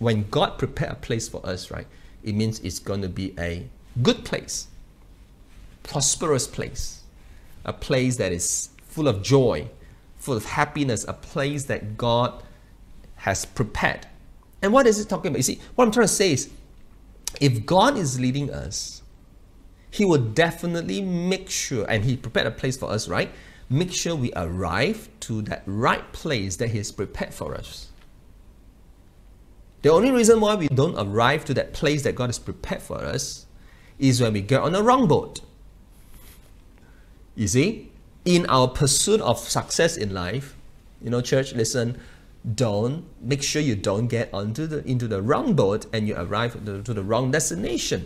when God prepare a place for us, right, it means it's going to be a good place, prosperous place, a place that is full of joy, full of happiness, a place that God has prepared. And what is it talking about? You see, what I'm trying to say is if God is leading us, He will definitely make sure, and He prepared a place for us, right? Make sure we arrive to that right place that He has prepared for us. The only reason why we don't arrive to that place that God has prepared for us is when we get on the wrong boat. You see, in our pursuit of success in life, you know, church, listen, don't make sure you don't get onto the into the wrong boat and you arrive to, to the wrong destination.